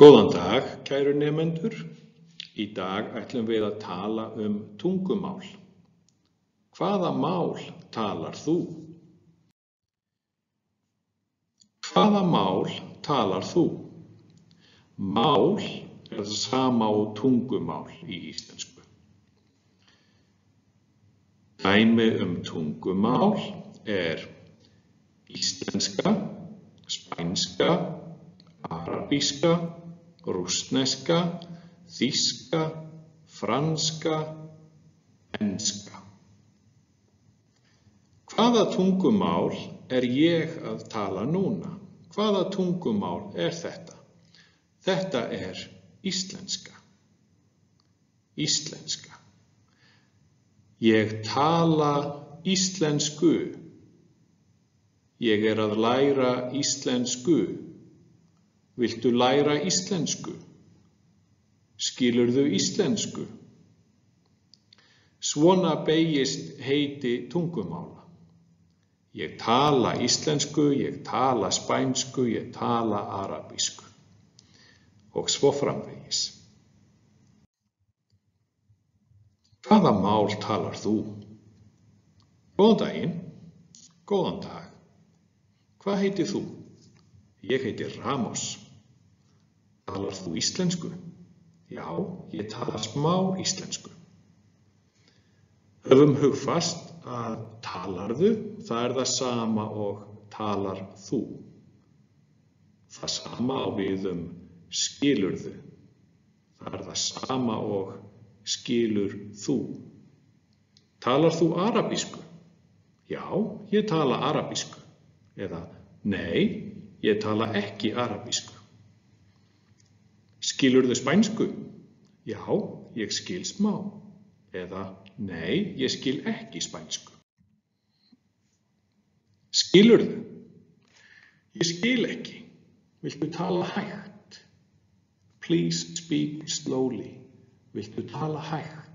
Góðan dag, kæru nemendur. Í dag ætlum við að tala um tungumál. Hvaða mál talar þú? Hvaða mál talar þú? Mál er það sama og tungumál í íslensku. Dæmi um tungumál er íslenska, spænska, arabíska, rússneska, þýska, franska, enska. Hvaða tungumál er ég að tala núna? Hvaða tungumál er þetta? Þetta er íslenska. Íslenska. Ég tala íslensku. Ég er að læra íslensku. Viltu læra íslensku? Skilurðu íslensku? Svona beigist heiti tungumála. Ég tala íslensku, ég tala spænsku, ég tala arabísku og svo framvegis. Hvaða mál talar þú? Góðan daginn, góðan dag. Hvað heitir þú? Ég heiti Ramos. Talar þú íslensku? Já, ég tala smá íslensku. Höfum hugfast að talarðu, það er það sama og talar þú. Það sama á við um skilurðu. Það er það sama og skilur þú. Talar þú arabísku? Já, ég tala arabísku. Eða nei, ég tala ekki arabísku. Skilurðu spænsku? Já, ég skil smá. Eða nei, ég skil ekki spænsku. Skilurðu? Ég skil ekki. Viltu tala hægt? Please speak slowly. Viltu tala hægt?